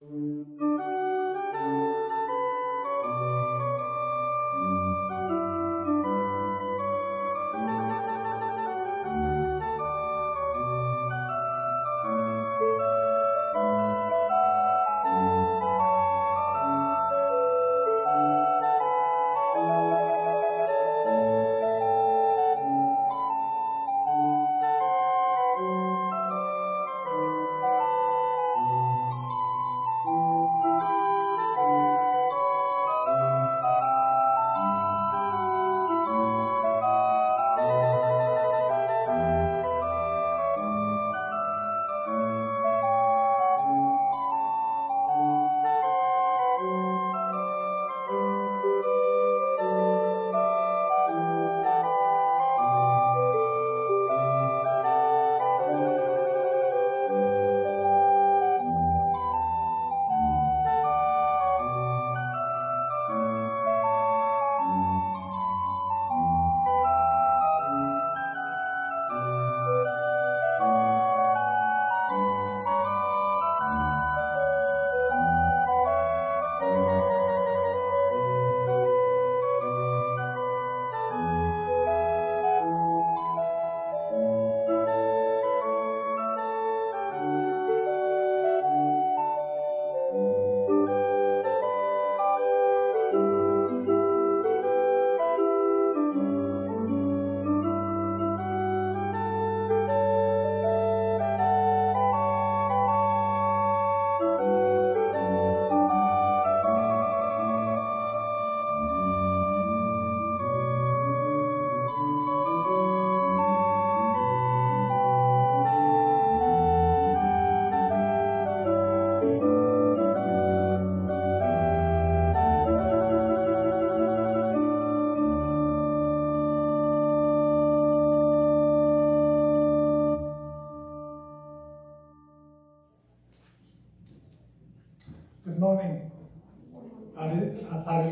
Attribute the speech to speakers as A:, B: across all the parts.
A: Good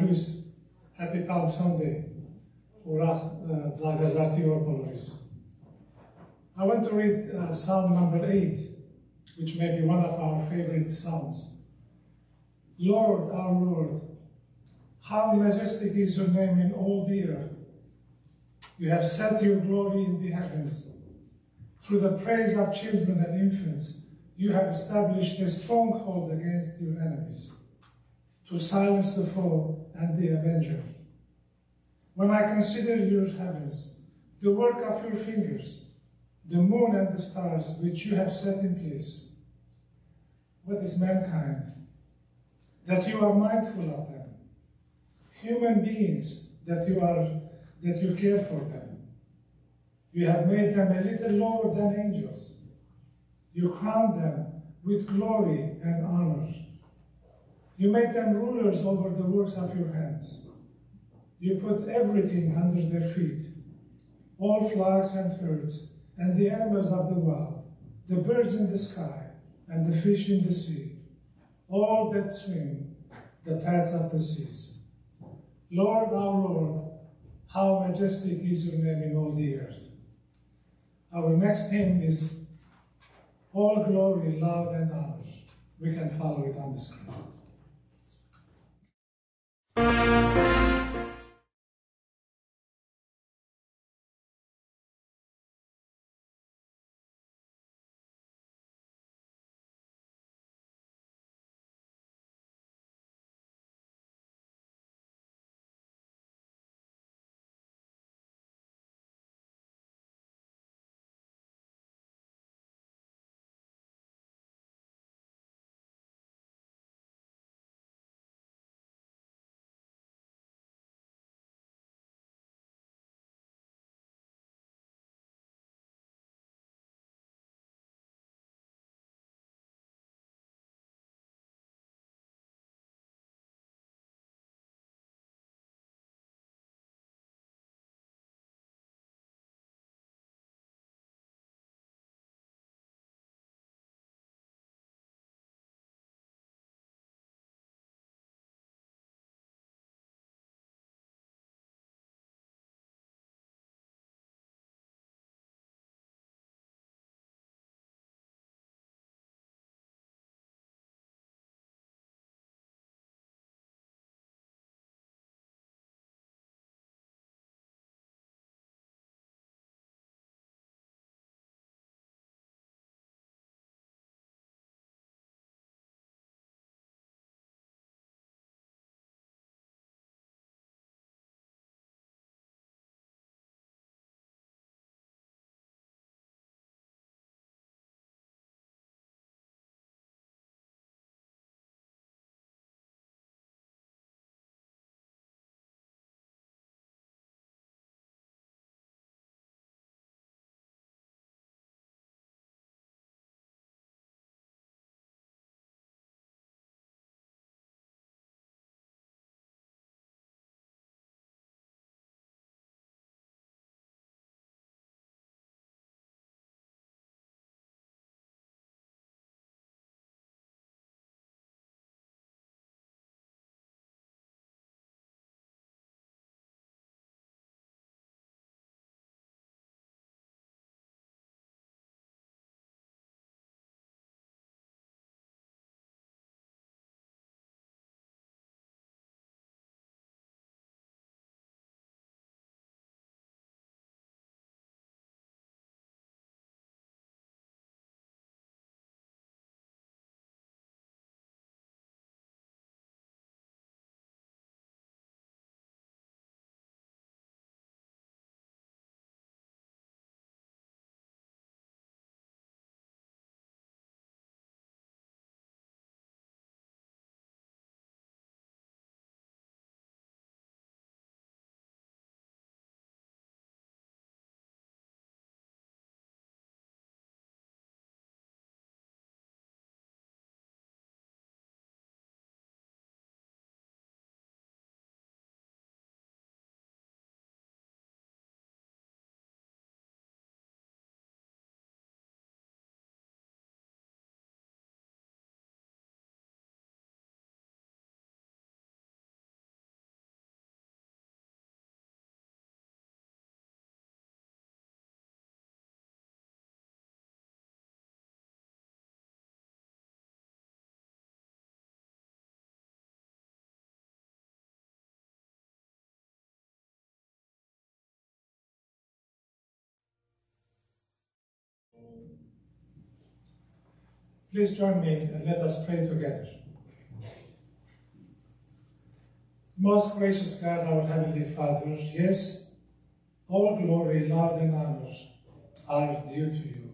A: Happy Palm Sunday. Urach Zagazati Orpoloris. I want to read uh, Psalm number 8, which may be one of our favorite psalms. Lord, our Lord, how majestic is your name in all the earth. You have set your glory in the heavens. Through the praise of children and infants, you have established a stronghold against your enemies to silence the foe and the avenger. When I consider your heavens, the work of your fingers, the moon and the stars which you have set in place, what is mankind? That you are mindful of them. Human beings, that you are that you care for them. You have made them a little lower than angels you crown them with glory and honor. You made them rulers over the works of your hands. You put everything under their feet all flocks and herds, and the animals of the wild, the birds in the sky, and the fish in the sea, all that swim the paths of the seas. Lord, our Lord, how majestic is your name in all the earth. Our next hymn is all glory, love, and honor. We can follow it on the screen thank you Please join me and let us pray together. Most gracious God, our Heavenly Father, yes, all glory, love, and honor are due to you.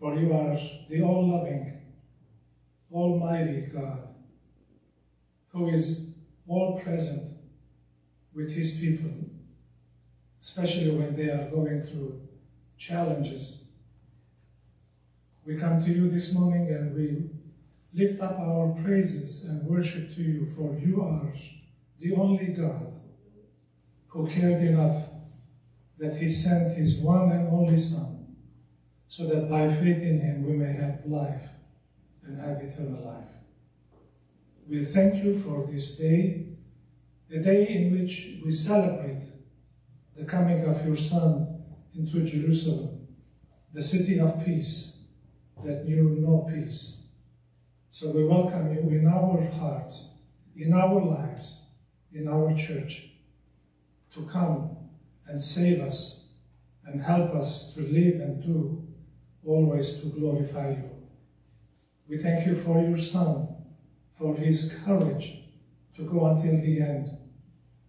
A: For you are the all loving, almighty God, who is all present with his people, especially when they are going through challenges. We come to you this morning and we lift up our praises and worship to you, for you are the only God who cared enough that he sent his one and only Son, so that by faith in him we may have life and have eternal life. We thank you for this day, a day in which we celebrate the coming of your Son into Jerusalem, the city of peace that knew no peace. So we welcome you in our hearts, in our lives, in our church, to come and save us and help us to live and do always to glorify you. We thank you for your Son, for his courage to go until the end,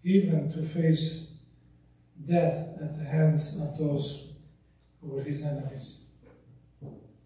A: even to face death at the hands of those who were his enemies.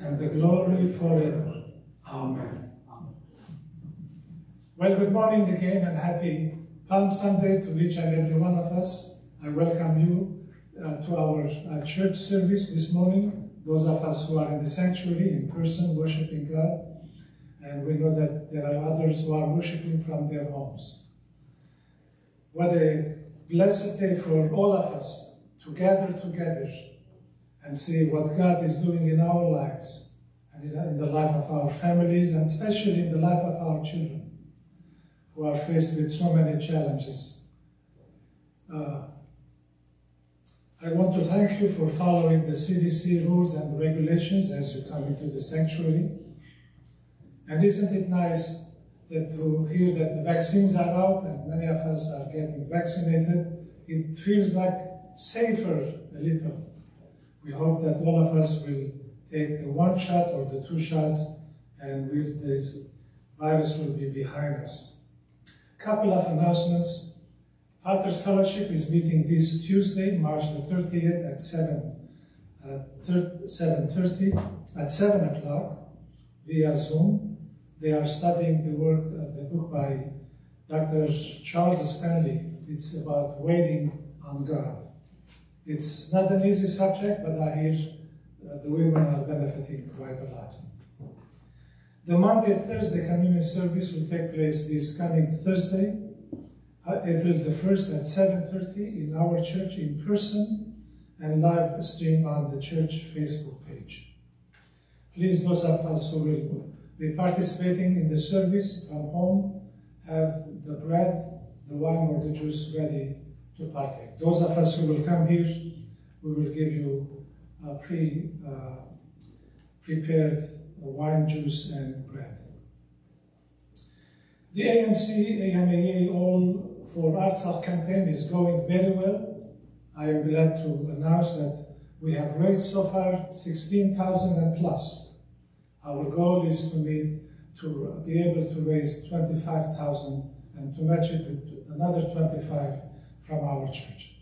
A: and the glory forever. Amen. Well, good morning again, and happy Palm Sunday to each and every one of us. I welcome you uh, to our uh, church service this morning, those of us who are in the sanctuary in person, worshiping God. And we know that there are others who are worshiping from their homes. What a blessed day for all of us to gather together and see what God is doing in our lives and in the life of our families and especially in the life of our children who are faced with so many challenges. Uh, I want to thank you for following the CDC rules and regulations as you come into the sanctuary. And isn't it nice that to hear that the vaccines are out and many of us are getting vaccinated? It feels like safer a little. We hope that all of us will take the one shot or the two shots and will, this virus will be behind us. Couple of announcements. Potter's Fellowship is meeting this Tuesday, March the 30th at 7, uh, 7.30, at 7 o'clock via Zoom. They are studying the work, uh, the book by Dr. Charles Stanley. It's about waiting on God. It's not an easy subject, but I hear uh, the women are benefiting quite a lot. The Maundy Thursday communion service will take place this coming Thursday, uh, April the 1st at 7.30 in our church in person and live stream on the church Facebook page. Please, those of us who will be participating in the service from home have the bread, the wine, or the juice ready to partake. Those of us who will come here, we will give you a pre uh, prepared wine, juice, and bread. The AMC AMAA All for Arts Artsakh campaign is going very well. I am glad to announce that we have raised so far 16,000 and plus. Our goal is to meet to be able to raise 25,000 and to match it with another 25 from our church.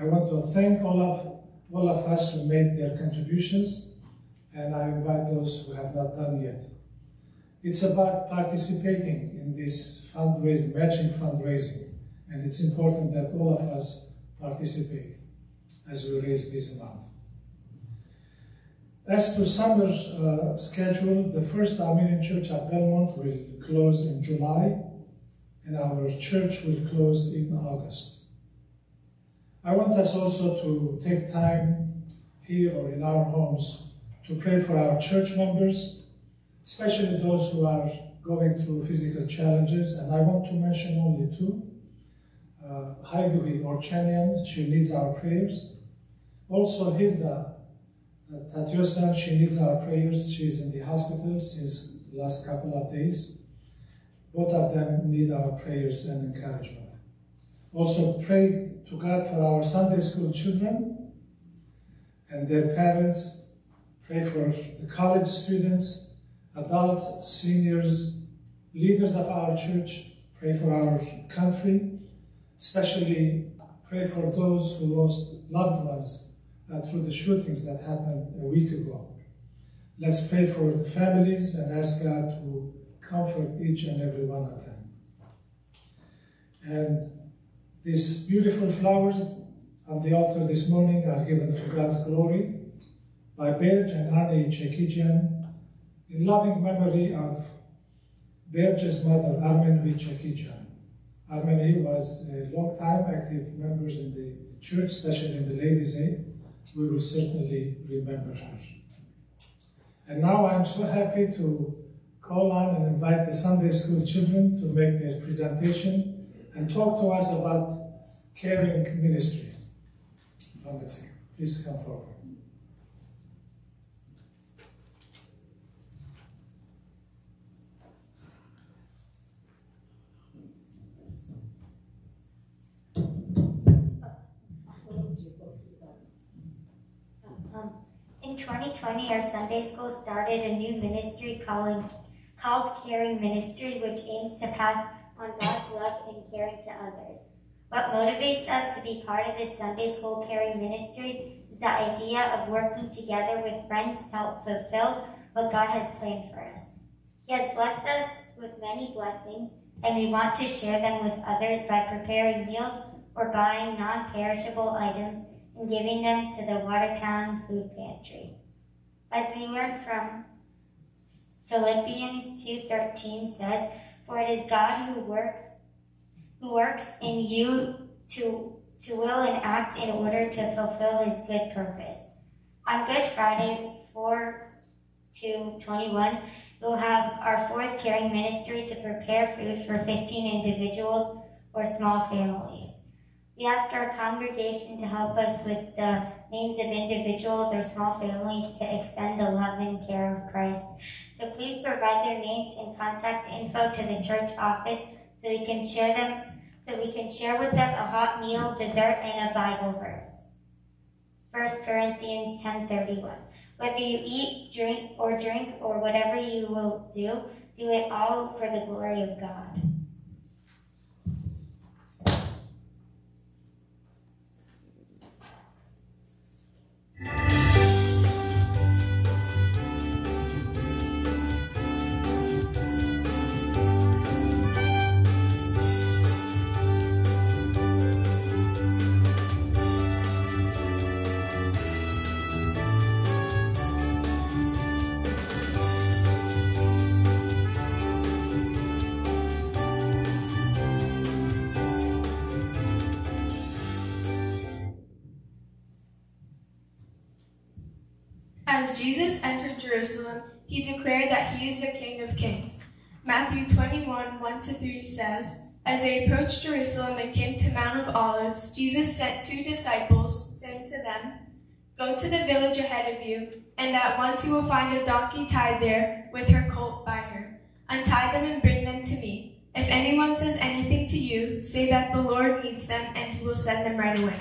A: I want to thank all of, all of us who made their contributions, and I invite those who have not done yet. It's about participating in this fundraising, matching fundraising, and it's important that all of us participate as we raise this amount. As to summer uh, schedule, the first Armenian church at Belmont will close in July, and our church will close in August. I want us also to take time here or in our homes to pray for our church members especially those who are going through physical challenges. And I want to mention only two. Uh, Haigui Orchanian, she needs our prayers. Also Hilda uh, Tatyosan, she needs our prayers. She's in the hospital since the last couple of days. Both of them need our prayers and encouragement. Also pray to God for our Sunday school children and their parents. Pray for the college students, adults, seniors, leaders of our church. Pray for our country, especially pray for those who lost loved ones uh, through the shootings that happened a week ago. Let's pray for the families and ask God to comfort each and every one of them. And these beautiful flowers on the altar this morning are given to God's glory by Berge and Arne Chekijian in loving memory of Berge's mother, Armenui Chekijian. Armeni was a long time active member in the church, especially in the Ladies' Aid. We will certainly remember her. And now I'm so happy to call on and invite the Sunday school children to make their presentation and talk to us about caring ministry. Please come forward.
B: Um, in 2020, our Sunday school started a new ministry calling, called Caring Ministry, which aims to pass on God's love and caring to others. What motivates us to be part of this Sunday school caring ministry is the idea of working together with friends to help fulfill what God has planned for us. He has blessed us with many blessings, and we want to share them with others by preparing meals or buying non-perishable items and giving them to the Watertown Food Pantry. As we learn from Philippians 2.13 says, For it is God who works who works in you to to will and act in order to fulfill his good purpose. On Good Friday 4 to 21, we'll have our fourth caring ministry to prepare food for 15 individuals or small families. We ask our congregation to help us with the names of individuals or small families to extend the love and care of Christ. So please provide their names and contact info to the church office so we can share them so we can share with them a hot meal, dessert, and a Bible verse. 1 Corinthians 10.31 Whether you eat, drink, or drink, or whatever you will do, do it all for the glory of God.
C: As Jesus entered Jerusalem, he declared that he is the King of Kings. Matthew 21, 1 to 3 says, As they approached Jerusalem and came to Mount of Olives, Jesus sent two disciples, saying to them, Go to the village ahead of you, and at once you will find a donkey tied there, with her colt by her. Untie them and bring them to me. If anyone says anything to you, say that the Lord needs them, and he will send them right away.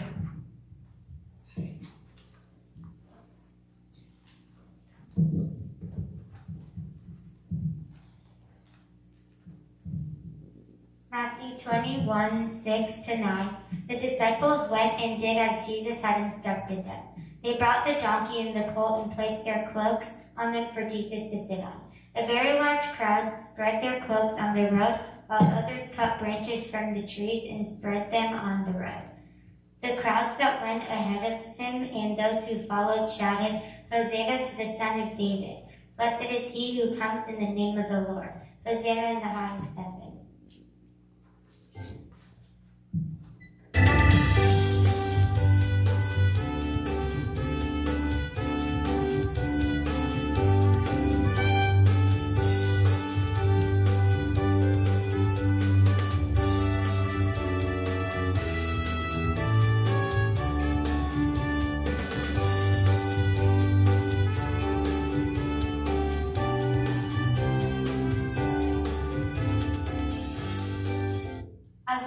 B: Matthew 21, 6 to 9. The disciples went and did as Jesus had instructed them. They brought the donkey and the colt and placed their cloaks on them for Jesus to sit on. A very large crowd spread their cloaks on the road, while others cut branches from the trees and spread them on the road. The crowds that went ahead of him and those who followed shouted, Hosanna to the Son of David. Blessed is he who comes in the name of the Lord. Hosanna in the highest heaven.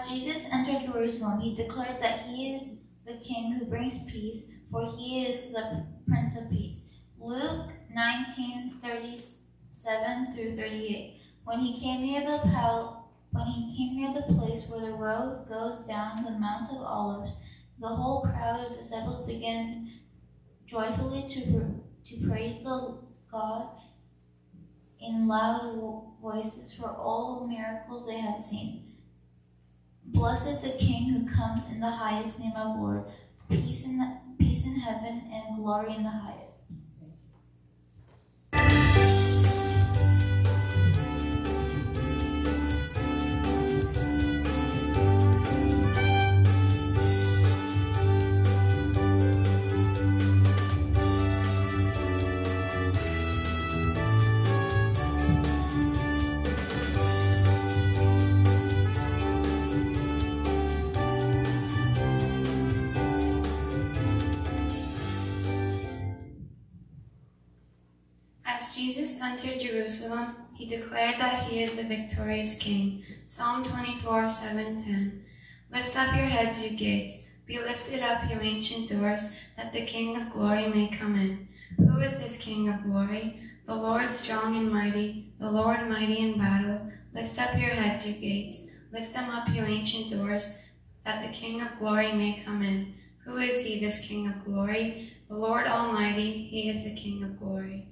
D: As Jesus entered Jerusalem, he declared that he is the king who brings peace, for he is the Prince of Peace. Luke 19:37 through 38. When he came near the pal- when he came near the place where the road goes down the Mount of Olives, the whole crowd of disciples began joyfully to pr- to praise the God in loud voices for all the miracles they had seen. Blessed the King who comes in the highest name of Lord. Peace in the, peace in heaven and glory in the highest.
C: Jesus entered Jerusalem, he declared that he is the victorious king. Psalm 24, 7, 10. Lift up your heads, you gates. Be lifted up, you ancient doors, that the King of glory may come in. Who is this King of glory? The Lord strong and mighty, the Lord mighty in battle. Lift up your heads, you gates. Lift them up, you ancient doors, that the King of glory may come in. Who is he, this King of glory? The Lord Almighty, he is the King of glory.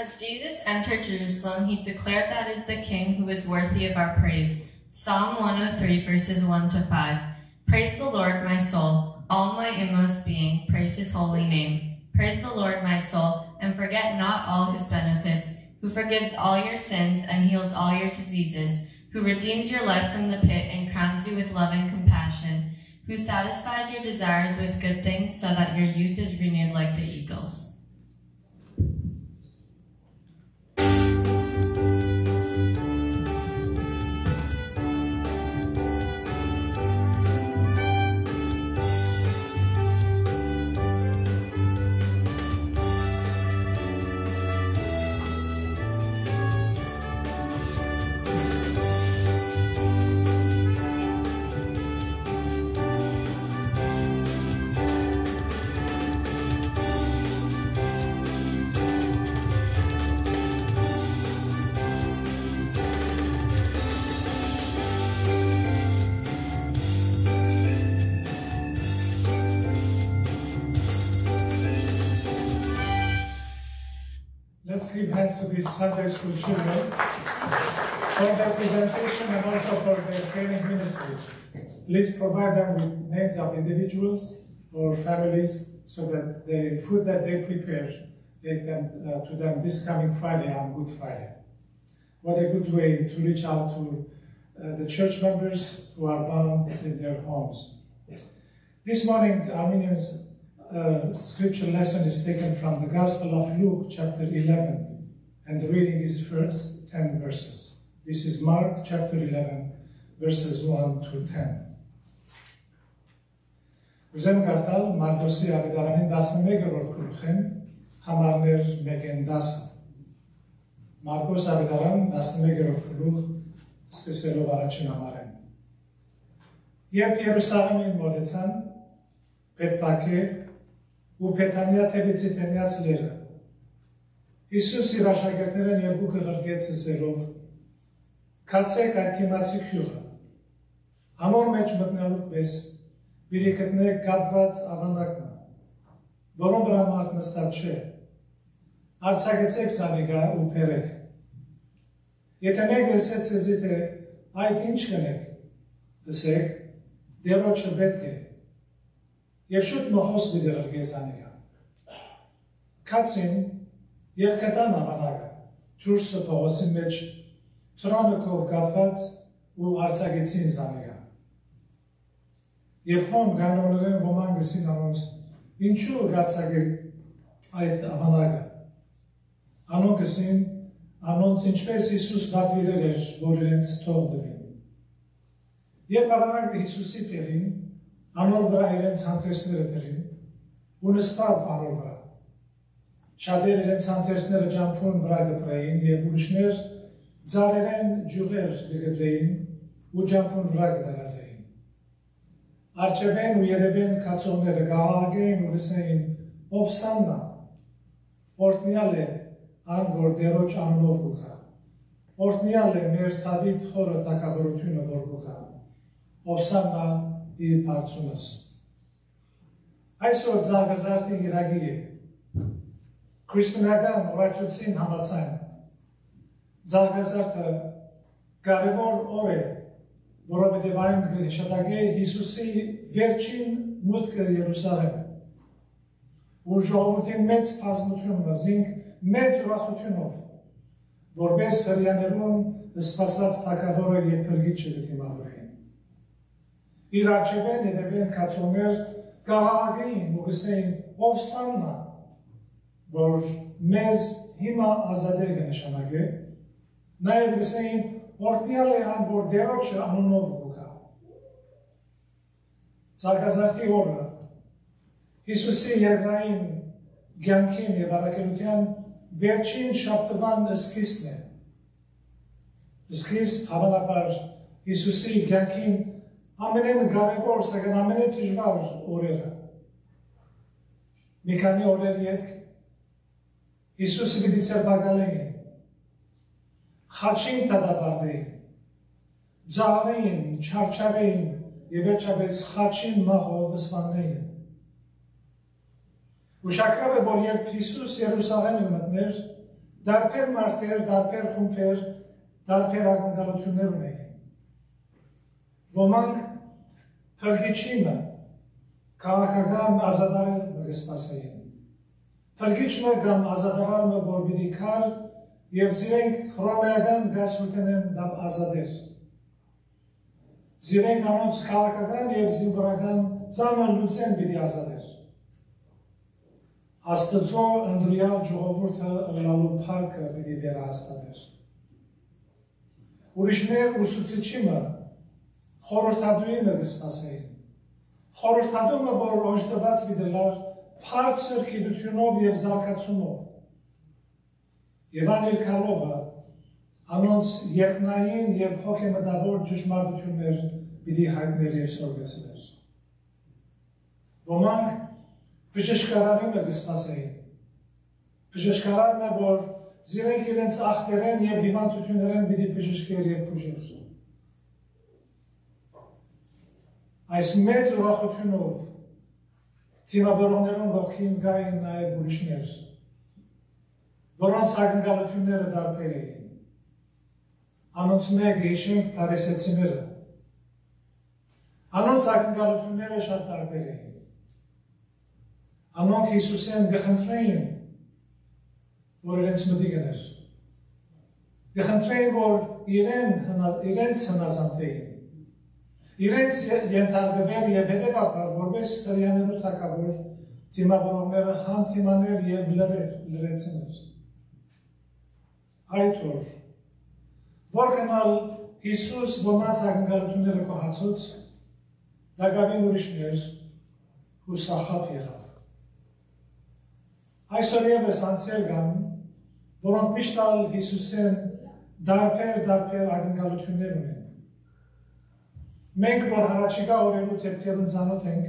E: As Jesus entered Jerusalem, he declared that is the King who is worthy of our praise. Psalm 103, verses 1 to 5. Praise the Lord, my soul. All my inmost being, praise his holy name. Praise the Lord, my soul, and forget not all his benefits, who forgives all your sins and heals all your diseases, who redeems your life from the pit and crowns you with love and compassion, who satisfies your desires with good things so that your youth is renewed like the eagles.
A: Sunday school children for their presentation and also for their training ministry. Please provide them with names of individuals or families so that the food that they prepare, they can uh, to them this coming Friday on Good Friday. What a good way to reach out to uh, the church members who are bound in their homes. This morning, the Armenians uh, scripture lesson is taken from the Gospel of Luke, chapter 11, and reading is first 10 verses. This is Mark, chapter 11, verses 1 to 10. Ուզեմ կարդալ Մարկոսի ավետարանի 11-րդ գլուխեն համարներ 1-ին 10։ Մարկոս ավետարան 11-րդ գլուխ սկսելով առաջին համարեն։ Երբ Երուսաղեմին մոտեցան, Պետպակե ու Փեթանիա թևիցի թեմյաց լերը։ Հիսուս իր աշակերտներն երկու գղրվեց զերով, կացեք այդ թիմացի կյուղը, համոր մեջ մտնելուտ մեզ, բիրի կտներ կապված ավանակնը, որոն վրա մարդ նստատ չէ, արցագեցեք սանիկա ու պերեք, Եթե մեկ լսեց ձեզի թե այդ ինչ կնեք, լսեք, դերոչը պետք է, և շուտ մոխոս մի դեղրգեզ անիա։ Կացին երկտան ավանակը, թուրսը փողոցի մեջ, ծրանը կով կապված ու արցագեցին զանիա։ Եվ հոն գանոներեն ոման գսին անոնց ինչու գացագեք այդ ավանակը։ Անոն գսին անոնց ինչպես Հիսուս պատվիրել էր, որ իրենց թող դվին։ Երբ ավանակը Հիսուսի պերին, անոր վրա իրենց հանտերսները դրին, ու նստավ անոր վրա։ Շատեր իրենց հանտերսները ջամփուն վրա գպրեին եւ ուրիշներ ձարերեն ջուղեր գգդեին ու ջամփուն վրա գդարացեին։ Արջևեն ու երևեն կացողները գահագեին ու լսեին ով սաննա, որտնյալ է ան որ դերոջ անունով կուկա, որտնյալ է մեր թավիտ խորը տակաբրությունը որ կուկա, ով սաննա իր պարցունս։ Այսօր ձագազարտի գիրագի է, քրիստոնեական օրացույցին համաձայն Զարգազարդը կարևոր օր է, որովհետև այն հիշատակի Հիսուսի վերջին մուտքը Երուսաղեմ։ Ու ժողովրդի մեծ բազմությունը զինք մեծ ուրախությունով, որպես հրյաներուն սպասած թակավորը եւ փրկիչը դիմավորեն։ Իր արջևեն երևեն կացոներ կահաղագեին ու գսեին ով սաննա որ մեզ հիմա ազատել կնշանակե, նաև գսեին որտյալ է ան, որ դերոչը անունով գուկա։ Ցարգազարտի օրը Հիսուսի երկրային գյանքին եւ առաքելության վերջին շաբթվան սկիզբն է։ Սկիզբ հավանաբար Հիսուսի գյանքին ամենեն կարևոր, սակայն ամենեն դժվար օրերը։ Մի քանի օրեր ետ Հիսուսը պիտի ցերբակալեին խաչին տադաբարդեին, ձաղրեին, չարչարեին և վերջապես խաչին մաղով վսվաննեին։ Ուշակրավ է, որ երբ Հիսուս Երուսաղեմի մտներ, դարբեր մարդեր, դարբեր խումբեր, դարբեր ակնկալություններ ունեին։ Ոմանք թրգիչիմը քաղաքական ազատարել մգսպասեին։ Թրգիչն է կամ ազատավարմը, որ բիդի քար, և զիրենք հրոմեական գասութեն են դապ ազատեր։ Զիրենք անոնց կաղաքական և զինվորական ծանան լուծեն բիդի ազատեր։ Աստծո ընդրյալ ժողովորդը ընլալու պարկը բիդի վերահաստատեր։ Ուրիշներ ուսուցիչիմը խորորդադույիմը գսպասեին։ Խորորդադումը, որ ոժտված գիտելար բարձր գիտությունով եւ զարգացումով Եվ այն իր քալովը անոնց երկնային եւ հոգեմտավոր ճշմարտություններ պիտի հայտներ եւ սորգեցներ։ Ոմանք գսպասեին։ Բժշկարարն է, որ զիրենք իրենց ախտերեն եւ հիվանդություններեն պիտի բժշկեր եւ բուժեր։ Այս մեծ ուրախությունով թիմավորողներուն ողքին գային նաեւ ուրիշներ որոնց ակնկալությունները դարբեր էին։ Անոնց մեկը հիշենք փարիսեցիները։ Անոնց ակնկալությունները շատ տարբեր էին։ Անոնք Հիսուսին գխնդրեին, որ իրենց մտի գներ։ Գխնդրեին, որ իրեն իրենց հնազանդեին իրենց ենթարկվել եւ հետեւաբար որպես հրյաներու թակավոր թիմավորողները հան թիմաներ եւ լրեր լրեցներ։ Այդ օր որ կնալ Հիսուս ոմանց ակնկալությունները կհացուց դակավին ուրիշներ հուսախապ եղավ։ Այսօր եւս անցել կան, որոնք միշտ ալ Հիսուսեն դարբեր դարբեր ակնկալություններ ունեն Մենք, որ հարաչիկա օրերու թեպքերուն ծանոթ ենք,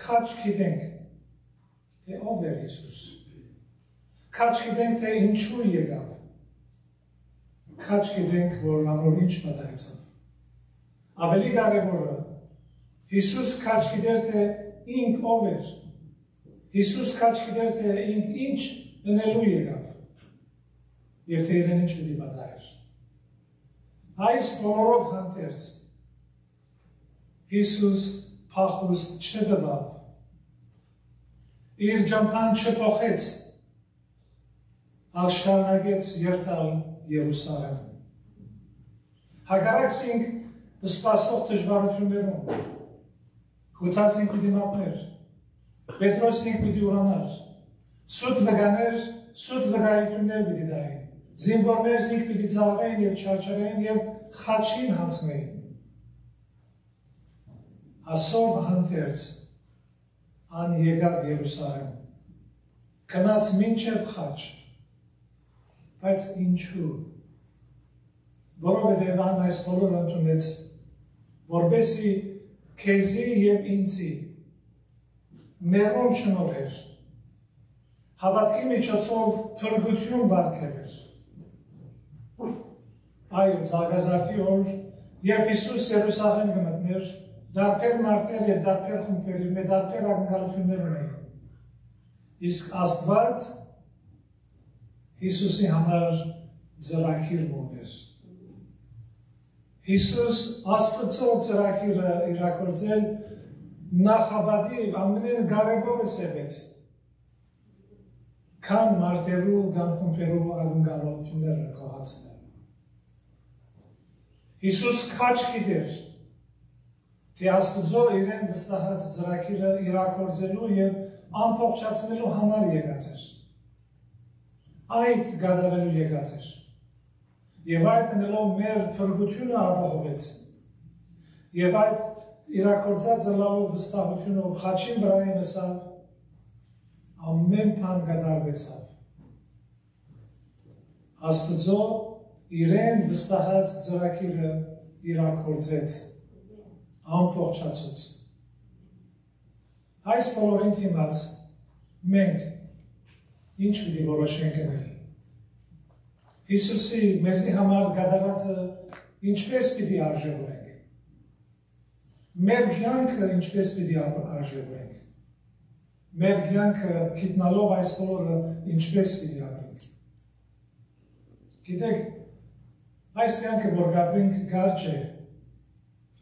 A: քաչ գիտենք, թե ով էր Հիսուս։ Քաչ գիտենք, թե ինչու եկավ քաչ գիտենք, որ անոր ինչ մտայցավ։ Ավելի կարևորը, Հիսուս քաչ գիտեր, թե ինք ով էր։ Հիսուս քաչ գիտեր, թե ինք ինչ ընելու եկավ։ Եվ թե իրեն ինչ պիտի պատահեր։ Այս բոլորով հանդերձ Հիսուս փախուստ չդվավ։ Իր ջամփան չփոխեց։ Աշտարնագեց երթալ Երուսաղեմ։ Հակառակսինք սպասող դժվարություններում, Հութաս ինք պիտի մապներ, Պետրոս ինք պիտի ուրանար, սուտ վգաներ, սուտ վգայություններ պիտի դային, զինվորներս ինք պիտի ծաղրեն և չարչարեն և խաչին հանցնեին։ Ասով հանդերց, ան եկավ Երուսաղեմ, կնաց մինչև խաչ, բայց ինչու, որովհետև ան այս բոլոր ընդունեց, որբեսի քեզի եւ ինձի մերոն շնորհեր հավատքի միջոցով փրկություն բարգեւեր այո զարգազարդի օր երբ Հիսուս Երուսաղեմ գմտներ դարբեր մարդեր եւ դարբեր խմբերի մե դարբեր ակնկալություններ ունեին իսկ Աստված Հիսուսի համար ծրագիր ուներ Հիսուս Աստծո ծրագիրը իրակորձել նախաբադի ամենեն կարևորը սևեց քան մարտերու կամ խումբերու ակնկալությունները կողացնել։ Հիսուս քաչ գիտեր, թե Աստծո իրեն վստահած ծրագիրը իրակորձելու եւ ամփոփչացնելու համար եկած էր։ Այդ գադարելու եկած էր եւ այդ նելով մեր փրկությունը ապահովեց։ Եվ այդ իրակորձած լալով վստահությունով խաչին վրա եսավ ամեն բան կդարվեցավ։ Աստծո իրեն վստահած ծրագիրը իրակորձեց ամբողջացուց։ Այս բոլորին թիմած մենք ինչ պիտի որոշենք գնել Հիսուսի մեզի համար գադարածը ինչպես պիտի արժևորենք։ Մեր կյանքը ինչպես պիտի արժևորենք։ Մեր կյանքը գիտնալով այս բոլորը ինչպես պիտի ապրենք։ Գիտեք, այս կյանքը որ գաբրինք կարճ է,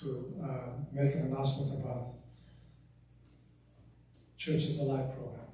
A: to uh, make an announcement about Churches Alive program.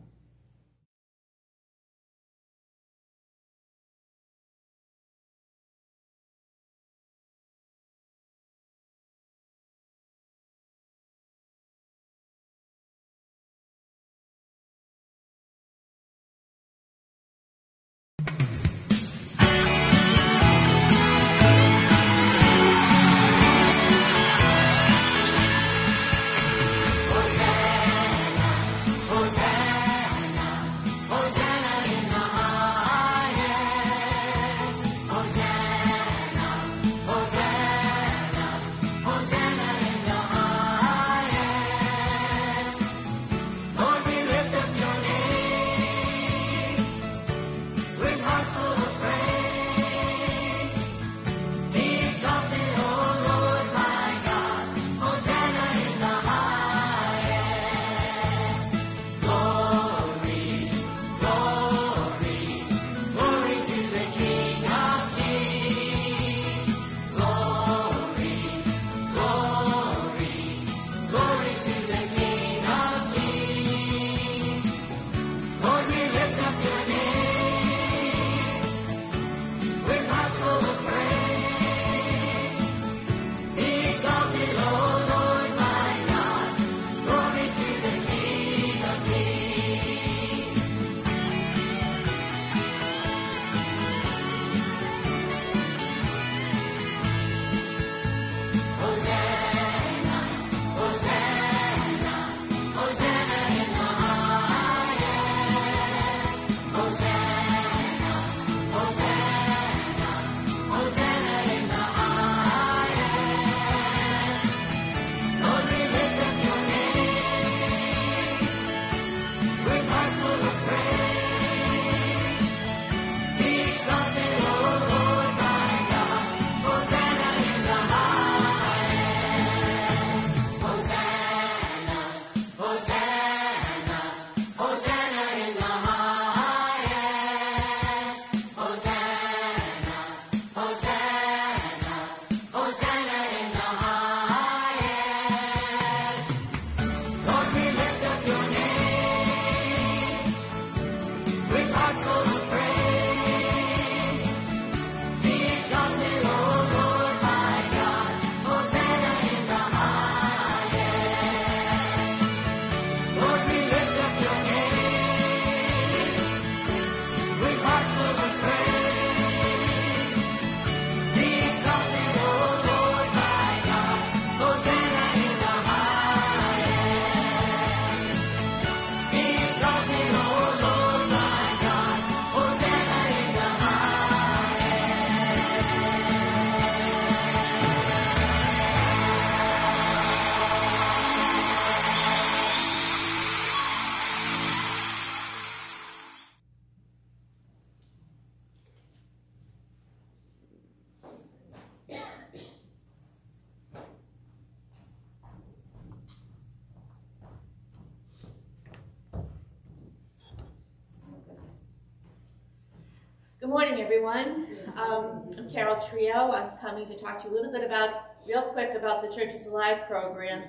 F: Morning, everyone. Um, I'm Carol Trio. I'm coming to talk to you a little bit about, real quick, about the Churches Alive program.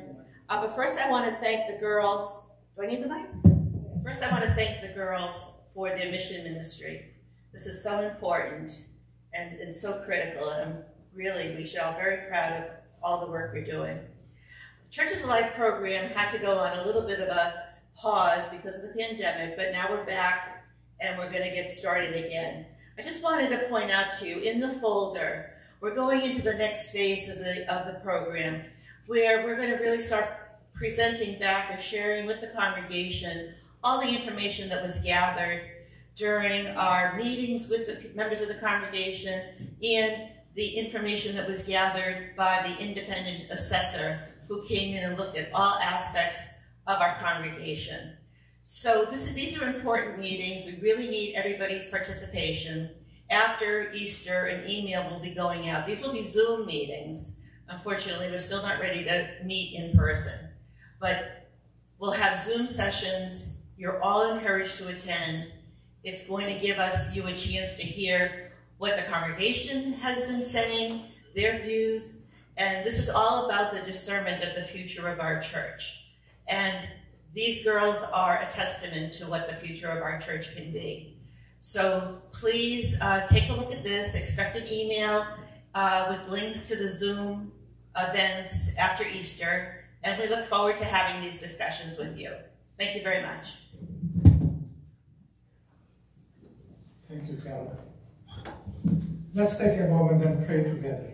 F: Uh, but first, I want to thank the girls. Do I need the mic? First, I want to thank the girls for their mission ministry. This is so important and, and so critical, and I'm really, we should all very proud of all the work we're doing. The Churches Alive program had to go on a little bit of a pause because of the pandemic, but now we're back and we're going to get started again. I just wanted to point out to you in the folder, we're going into the next phase of the, of the program where we're going to really start presenting back and sharing with the congregation all the information that was gathered during our meetings with the members of the congregation and the information that was gathered by the independent assessor who came in and looked at all aspects of our congregation. So this, these are important meetings. We really need everybody's participation. After Easter, an email will be going out. These will be Zoom meetings. Unfortunately, we're still not ready to meet in person. But we'll have Zoom sessions. You're all encouraged to attend. It's going to give us you a chance to hear what the congregation has been saying, their views, and this is all about the discernment of the future of our church. And these girls are a testament to what the future of our church can be. So please uh, take a look at this. Expect an email uh, with links to the Zoom events after Easter. And we look forward to having these discussions with you. Thank you very much.
A: Thank you, Carol. Let's take a moment and pray together.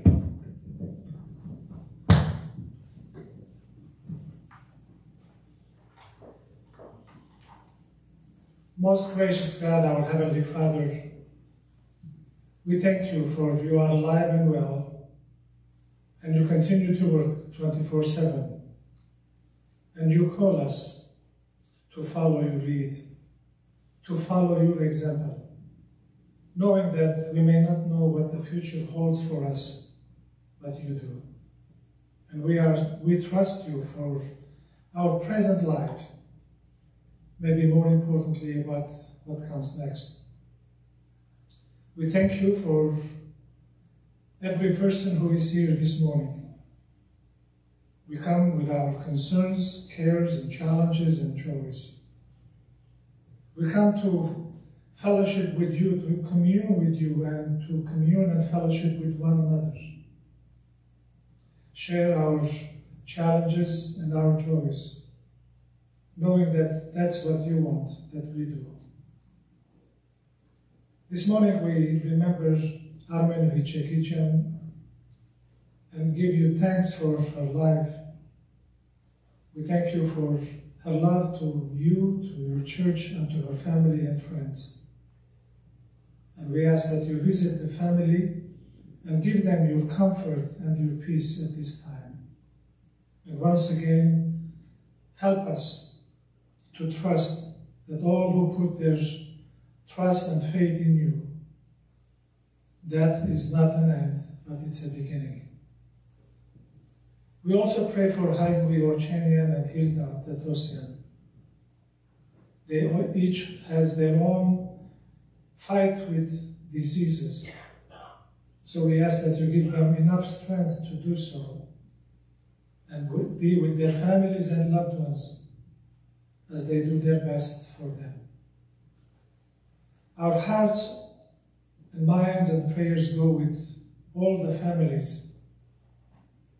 A: Most gracious God, our Heavenly Father, we thank you for you are alive and well, and you continue to work 24 7. And you call us to follow your lead, to follow your example, knowing that we may not know what the future holds for us, but you do. And we, are, we trust you for our present life maybe more importantly about what comes next. We thank you for every person who is here this morning. We come with our concerns, cares, and challenges and joys. We come to fellowship with you, to commune with you, and to commune and fellowship with one another. Share our challenges and our joys knowing that that's what you want that we do. This morning we remember Armen Hichekichian and give you thanks for her life. We thank you for her love to you, to your church, and to her family and friends. And we ask that you visit the family and give them your comfort and your peace at this time. And once again, help us to trust that all who put their trust and faith in you, death is not an end, but it's a beginning. We also pray for Haigui Orchenian and Hilda Tatosian. They each has their own fight with diseases. So we ask that you give them enough strength to do so and be with their families and loved ones as they do their best for them. Our hearts and minds and prayers go with all the families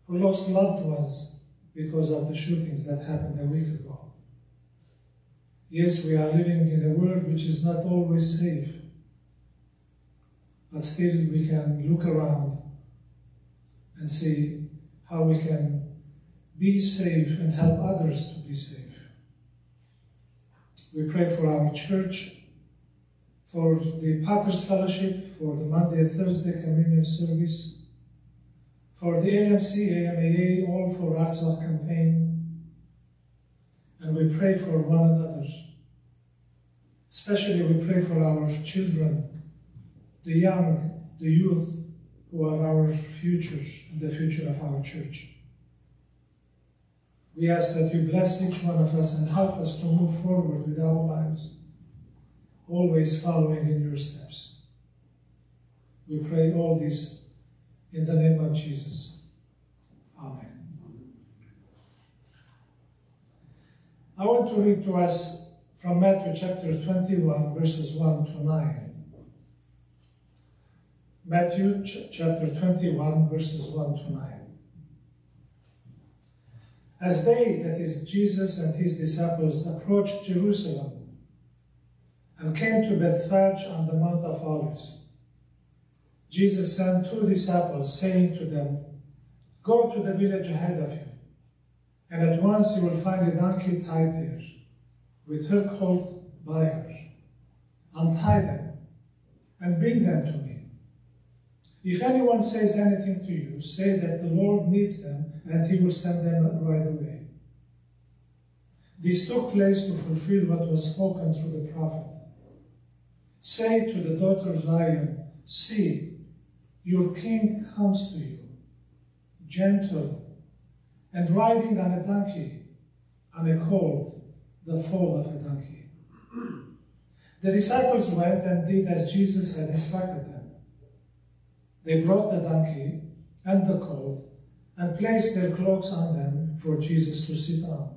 A: who lost loved ones because of the shootings that happened a week ago. Yes, we are living in a world which is not always safe, but still we can look around and see how we can be safe and help others to be safe. We pray for our church, for the Paters Fellowship, for the Monday and Thursday communion service, for the AMC, AMAA, all for Artsakh campaign. And we pray for one another. Especially we pray for our children, the young, the youth, who are our futures the future of our church. We ask that you bless each one of us and help us to move forward with our lives, always following in your steps. We pray all this in the name of Jesus. Amen. I want to read to us from Matthew chapter 21, verses 1 to 9. Matthew ch- chapter 21, verses 1 to 9. As they, that is Jesus and his disciples, approached Jerusalem and came to Bethphage on the Mount of Olives, Jesus sent two disciples, saying to them, Go to the village ahead of you, and at once you will find a donkey tied there, with her colt by her. Untie them and bring them to me. If anyone says anything to you, say that the Lord needs them, and he will send them right away. This took place to fulfill what was spoken through the prophet. Say to the daughter Zion, See, your king comes to you, gentle and riding on a donkey, on a colt, the foal of a donkey. The disciples went and did as Jesus had instructed them. They brought the donkey and the colt and placed their cloaks on them for Jesus to sit on.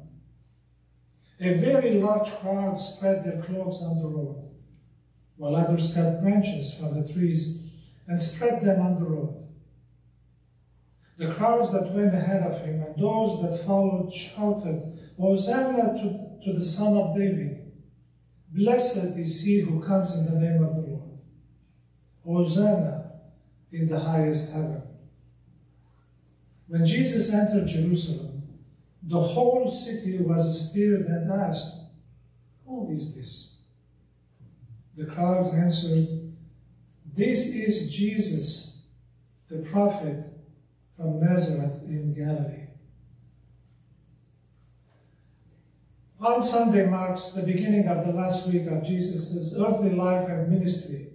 A: A very large crowd spread their cloaks on the road, while others cut branches from the trees and spread them on the road. The crowds that went ahead of him and those that followed shouted, Hosanna to, to the Son of David! Blessed is he who comes in the name of the Lord. Hosanna in the highest heaven. When Jesus entered Jerusalem, the whole city was stirred and asked, Who is this? The crowd answered, This is Jesus, the prophet from Nazareth in Galilee. Palm Sunday marks the beginning of the last week of Jesus' earthly life and ministry.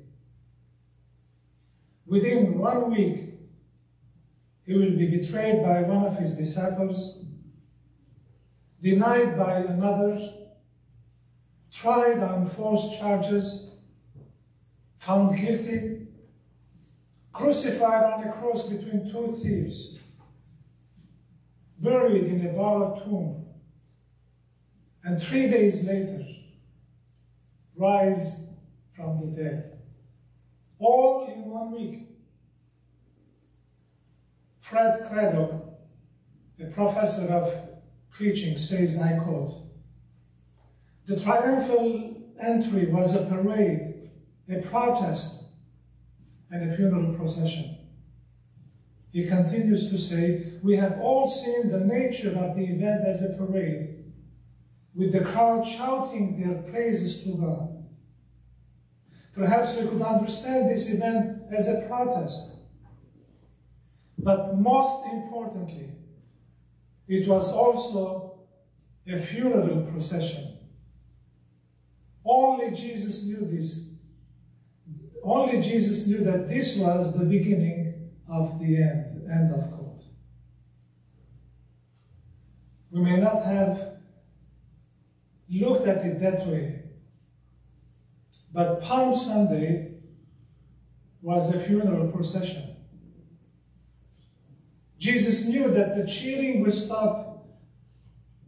A: Within one week, he will be betrayed by one of his disciples, denied by another, tried on false charges, found guilty, crucified on a cross between two thieves, buried in a borrowed tomb, and three days later, rise from the dead. All in one week. Fred Craddock, a professor of preaching, says, and I quote, The triumphal entry was a parade, a protest, and a funeral procession. He continues to say, We have all seen the nature of the event as a parade, with the crowd shouting their praises to God. Perhaps we could understand this event as a protest. But most importantly, it was also a funeral procession. Only Jesus knew this. Only Jesus knew that this was the beginning of the end. End of quote. We may not have looked at it that way, but Palm Sunday was a funeral procession. Jesus knew that the cheering would stop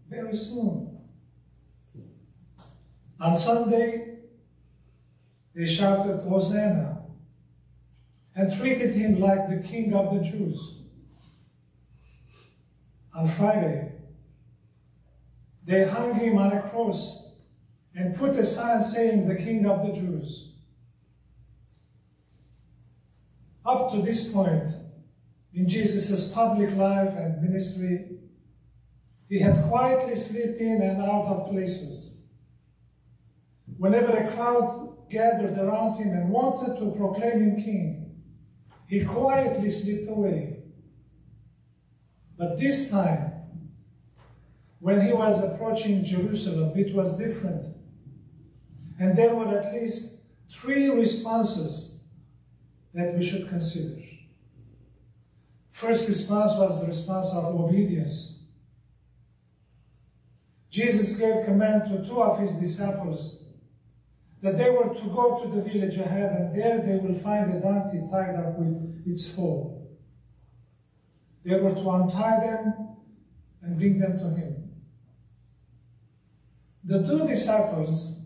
A: very soon. On Sunday, they shouted Hosanna and treated him like the king of the Jews. On Friday, they hung him on a cross and put a sign saying, The King of the Jews. Up to this point in Jesus' public life and ministry, he had quietly slipped in and out of places. Whenever a crowd gathered around him and wanted to proclaim him king, he quietly slipped away. But this time, when he was approaching Jerusalem, it was different. And there were at least three responses that we should consider. First response was the response of obedience. Jesus gave command to two of his disciples that they were to go to the village ahead, and there they will find a donkey tied up with its foal. They were to untie them and bring them to him. The two disciples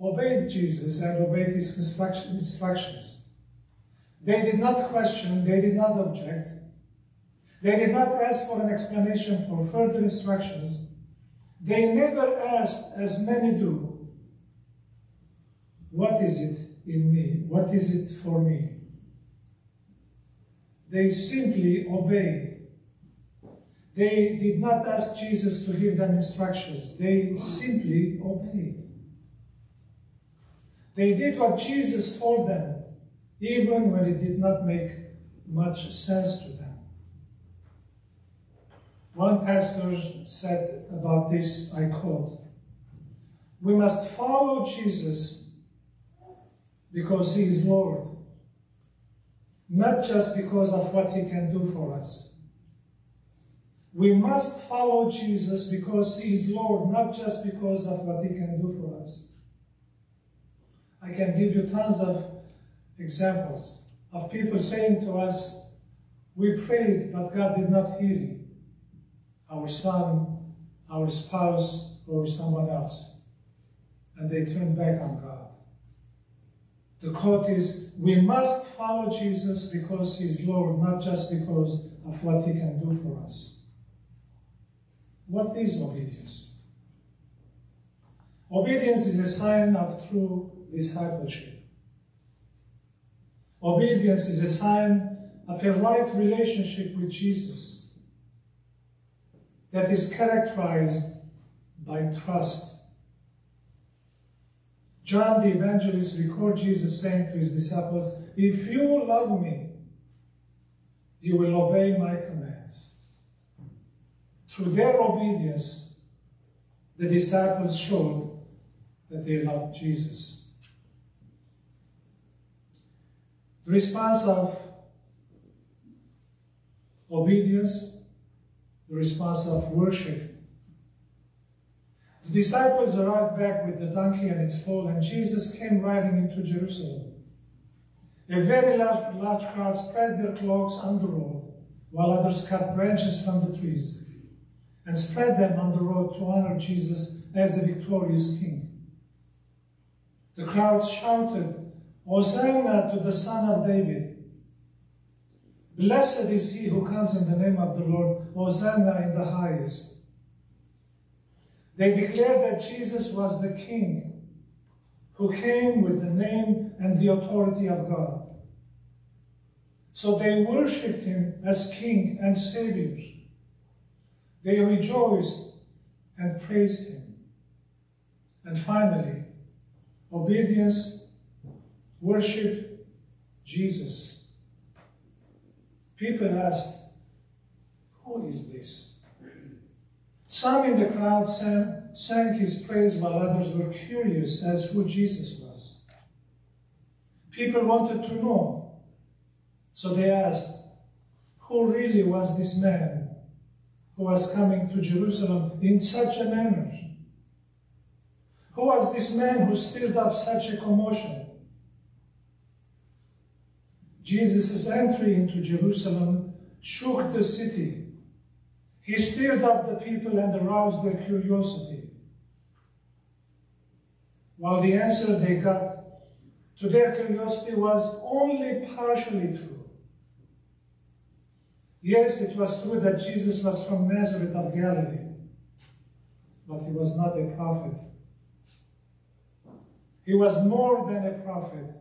A: obeyed Jesus and obeyed his instructions. They did not question, they did not object, they did not ask for an explanation for further instructions. They never asked, as many do, What is it in me? What is it for me? They simply obeyed. They did not ask Jesus to give them instructions, they simply obeyed. They did what Jesus told them, even when it did not make much sense to them. One pastor said about this, I quote, We must follow Jesus because he is Lord, not just because of what he can do for us. We must follow Jesus because he is Lord, not just because of what he can do for us. I can give you tons of examples of people saying to us, We prayed, but God did not hear you our son, our spouse, or someone else. And they turn back on God. The quote is We must follow Jesus because He's Lord, not just because of what He can do for us. What is obedience? Obedience is a sign of true discipleship. Obedience is a sign of a right relationship with Jesus that is characterized by trust. John the evangelist records Jesus saying to his disciples, If you love me, you will obey my commands. Through their obedience, the disciples showed that they loved Jesus. The response of obedience the response of worship. The disciples arrived back with the donkey and its foal, and Jesus came riding into Jerusalem. A very large, large crowd spread their cloaks on the road, while others cut branches from the trees and spread them on the road to honor Jesus as a victorious king. The crowd shouted, Hosanna to the Son of David! Blessed is he who comes in the name of the Lord, Hosanna in the highest. They declared that Jesus was the King who came with the name and the authority of God. So they worshipped him as King and Savior. They rejoiced and praised him. And finally, obedience, worship Jesus. People asked, Who is this? Some in the crowd sang, sang his praise while others were curious as who Jesus was. People wanted to know, so they asked, Who really was this man who was coming to Jerusalem in such a manner? Who was this man who stirred up such a commotion? Jesus' entry into Jerusalem shook the city. He stirred up the people and aroused their curiosity. While the answer they got to their curiosity was only partially true. Yes, it was true that Jesus was from Nazareth of Galilee, but he was not a prophet. He was more than a prophet.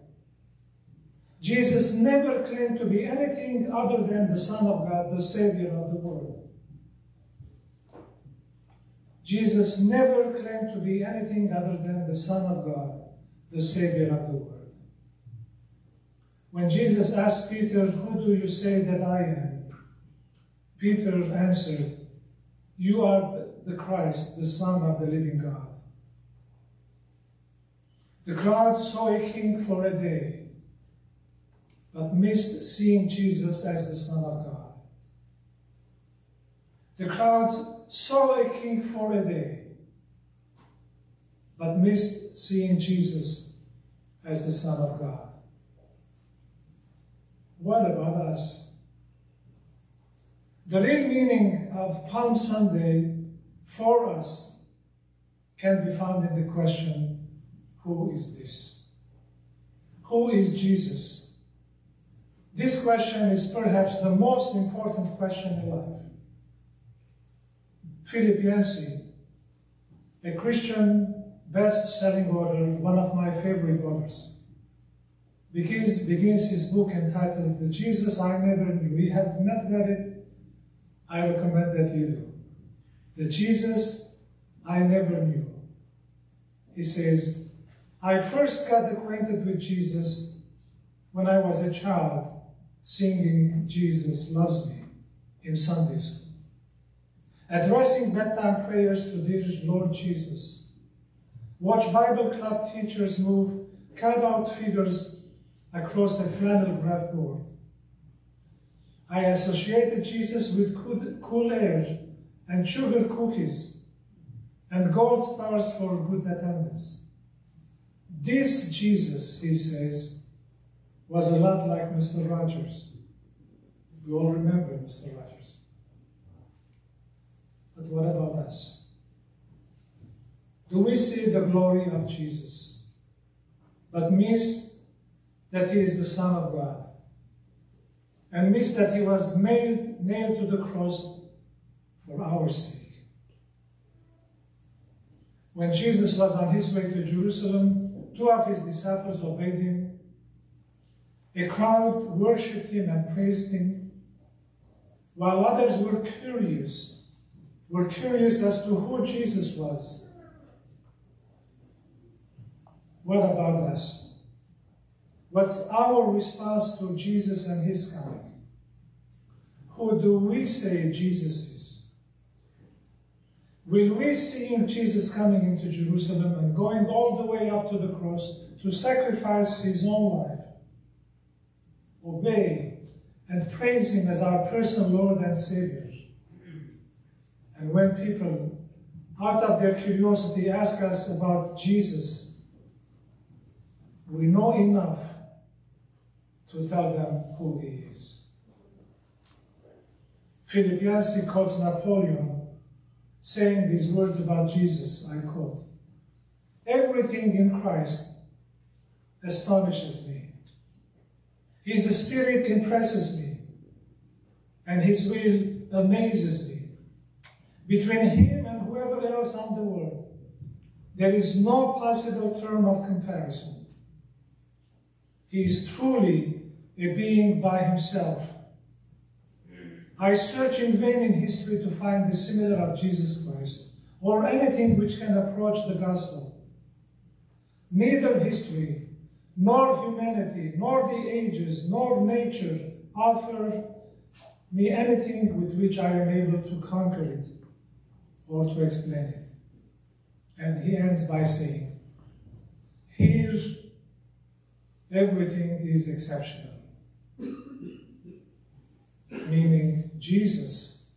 A: Jesus never claimed to be anything other than the Son of God, the Savior of the world. Jesus never claimed to be anything other than the Son of God, the Savior of the world. When Jesus asked Peter, Who do you say that I am? Peter answered, You are the Christ, the Son of the living God. The crowd saw a king for a day but missed seeing Jesus as the Son of God. The crowd saw a king for a day, but missed seeing Jesus as the Son of God. What about us? The real meaning of Palm Sunday for us can be found in the question Who is this? Who is Jesus? This question is perhaps the most important question in life. Philip Yancey, a Christian best-selling author, one of my favorite authors, begins, begins his book entitled The Jesus I Never Knew. You have not read it? I recommend that you do. The Jesus I Never Knew. He says, I first got acquainted with Jesus when I was a child singing Jesus Loves Me in Sunday school addressing bedtime prayers to dear Lord Jesus. Watch Bible club teachers move cut-out figures across the flannel graph board. I associated Jesus with cool air and sugar cookies and gold stars for good attendance. This Jesus, he says, was a lot like Mr. Rogers. We all remember Mr. Rogers. But what about us? Do we see the glory of Jesus, but miss that he is the Son of God, and miss that he was nailed, nailed to the cross for our sake? When Jesus was on his way to Jerusalem, two of his disciples obeyed him. A crowd worshipped him and praised him, while others were curious were curious as to who Jesus was. What about us? What's our response to Jesus and his coming? Who do we say Jesus is? Will we see Jesus coming into Jerusalem and going all the way up to the cross to sacrifice his own life, obey, and praise him as our personal Lord and Savior? And when people, out of their curiosity, ask us about Jesus, we know enough to tell them who he is. Philip Yancey quotes Napoleon saying these words about Jesus, I quote, Everything in Christ astonishes me. His spirit impresses me, and his will amazes me between him and whoever else on the world. There is no possible term of comparison. He is truly a being by himself. I search in vain in history to find the similar of Jesus Christ or anything which can approach the gospel. Neither history, nor humanity, nor the ages, nor nature offer me anything with which I am able to conquer it or to explain it. And he ends by saying, Here everything is exceptional. Meaning Jesus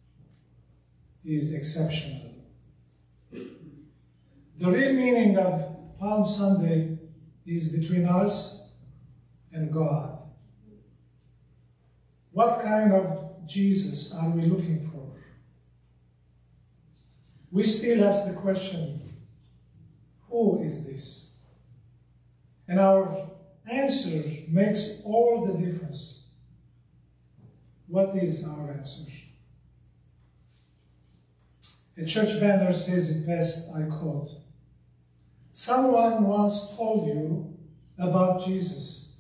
A: is exceptional. The real meaning of Palm Sunday is between us and God. What kind of Jesus are we looking for? we still ask the question, who is this? And our answer makes all the difference. What is our answer? A church banner says it best, I quote, Someone once told you about Jesus.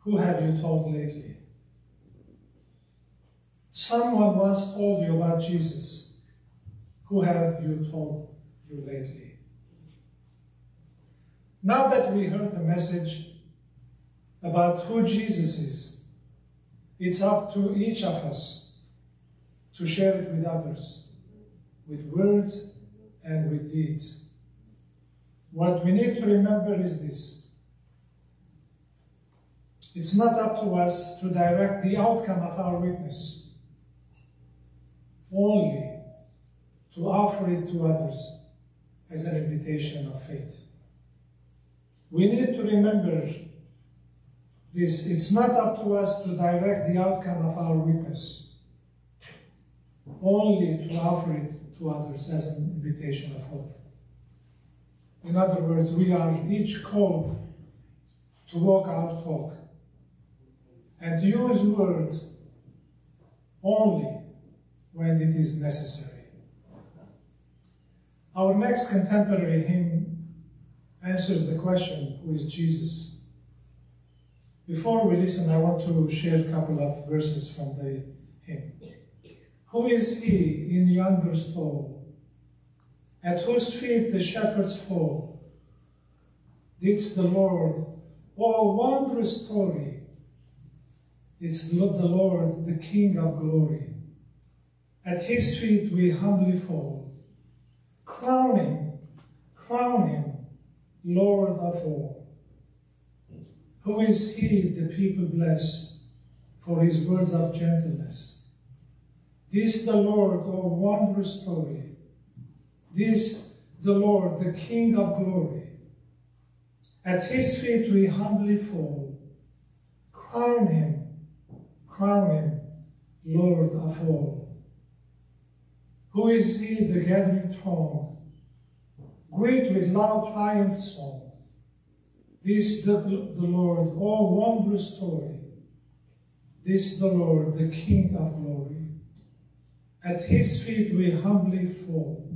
A: Who have you told lately? Someone once told you about Jesus. Who have you told you lately? Now that we heard the message about who Jesus is, it's up to each of us to share it with others, with words and with deeds. What we need to remember is this. It's not up to us to direct the outcome of our witness. Only to offer it to others as an invitation of faith. We need to remember this. It's not up to us to direct the outcome of our witness, only to offer it to others as an invitation of hope. In other words, we are each called to walk our talk and use words only when it is necessary. Our next contemporary hymn answers the question who is Jesus? Before we listen, I want to share a couple of verses from the hymn. Who is he in yonder stall, at whose feet the shepherds fall? It's the Lord, oh wondrous story! It's the Lord, the King of glory. At his feet we humbly fall, crown him, crown him, Lord of all. Who is he the people bless for his words of gentleness? This the Lord, oh wondrous story. This the Lord, the King of glory. At his feet we humbly fall. Crown him, crown him, Lord of all. Who is he, the gathering throng? Greet with loud triumph song. This the, the Lord, all wondrous story. This the Lord, the King of glory. At his feet we humbly fall.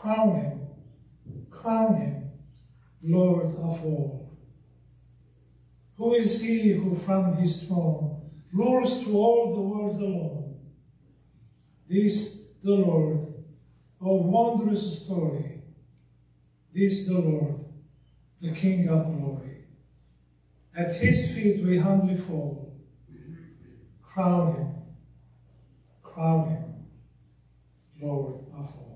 A: Crown him, crown him, Lord of all. Who is he who from his throne rules through all the worlds alone? This the Lord, O wondrous story. This the Lord, the King of glory. At his feet we humbly fall. Crown him, crown him, Lord of all.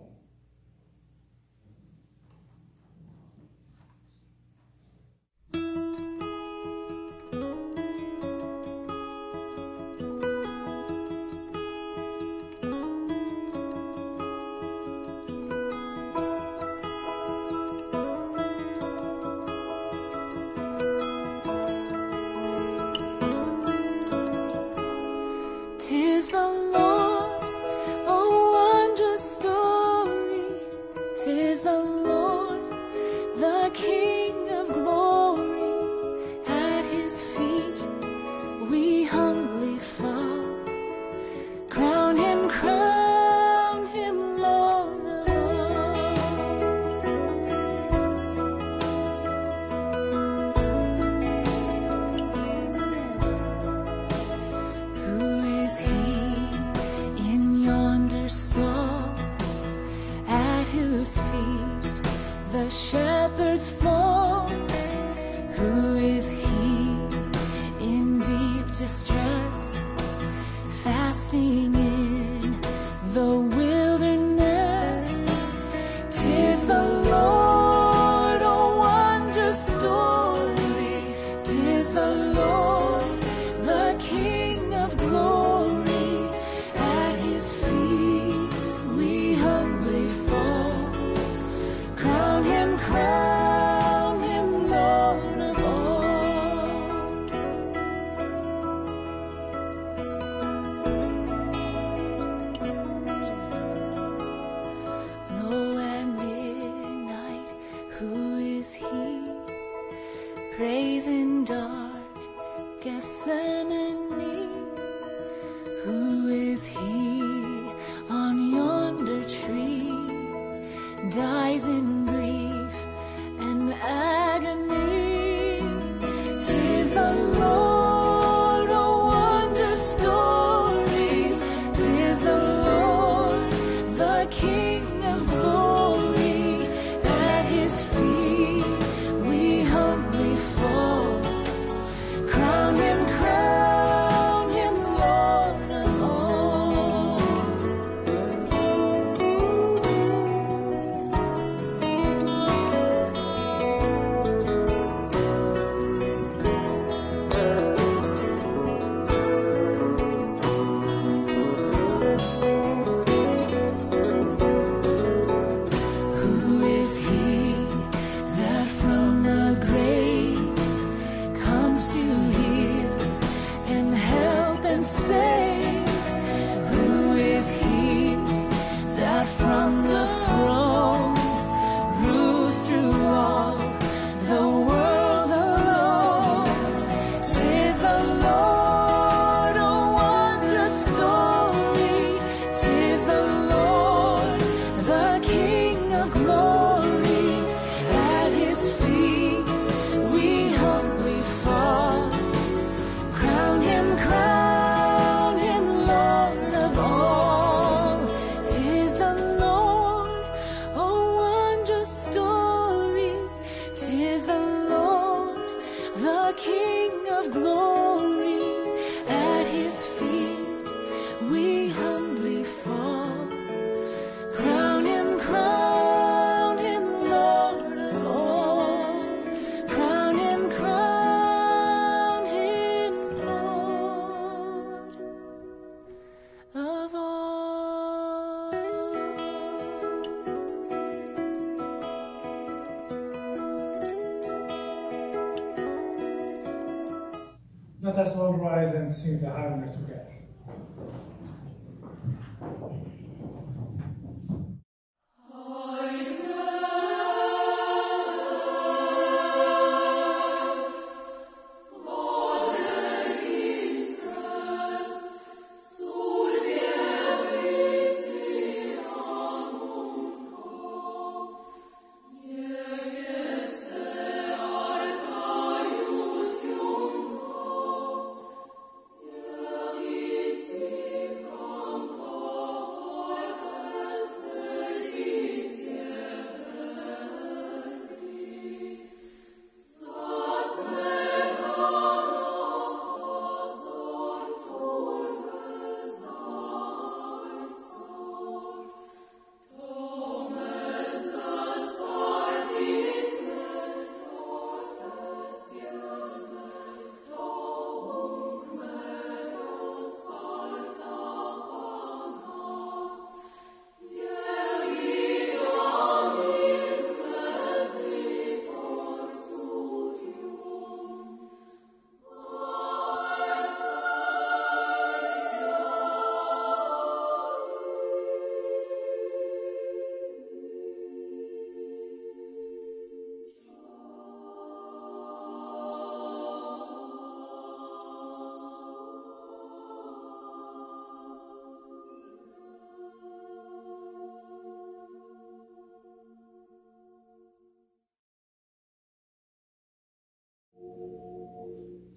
A: Rise and the hymn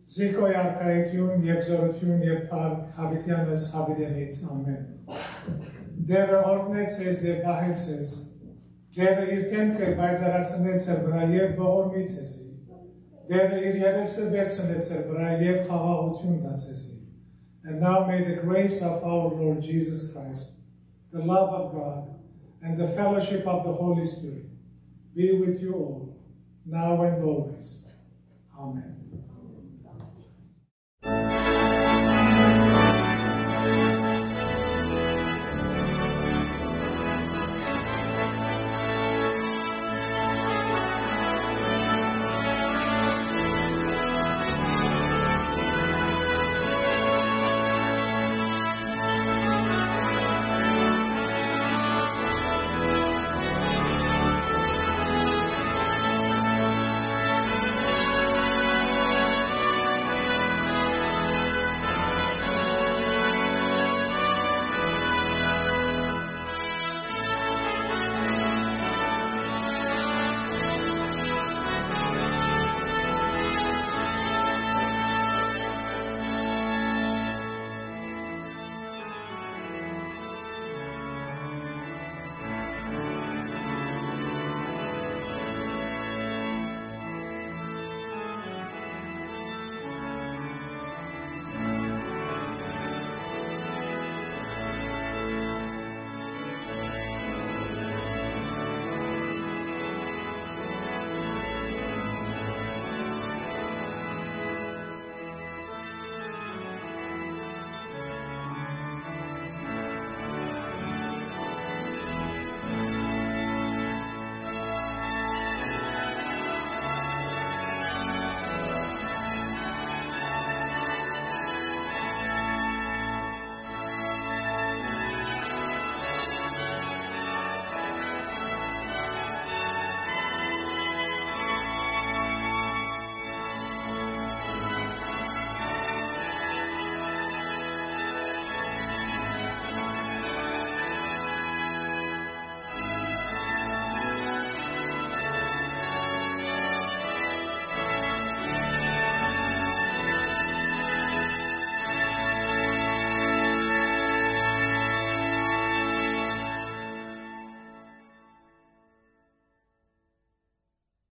A: Zikoj arkaikium, Jevzorotium, Jevpar, habitianes habitianit. Amen. Deve ordneces, Jevpaheces. Deve irtemke, Baizaratsenetzer, Brajev, Bohormitzesi. Deve irjerese, Bertsenetzer, Brajev, Havautium, Datsesi. And now may the grace of our Lord Jesus Christ, the love of God, and the fellowship of the Holy Spirit be with you all, now and always. Amen.